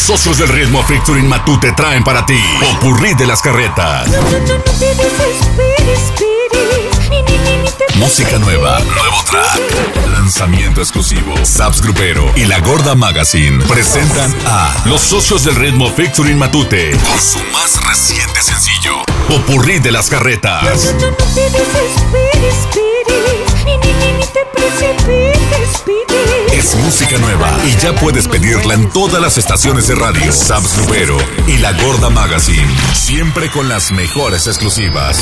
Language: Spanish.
Los socios del ritmo Featuring Matute traen para ti Popurrí de las carretas. Música nueva, nuevo track, lanzamiento exclusivo. Saps Grupero y La Gorda Magazine presentan a Los socios del ritmo Featuring Matute con su más reciente sencillo, Popurrí de las carretas. Música nueva y ya puedes pedirla en todas las estaciones de radio. Saps Grupero y La Gorda Magazine, siempre con las mejores exclusivas.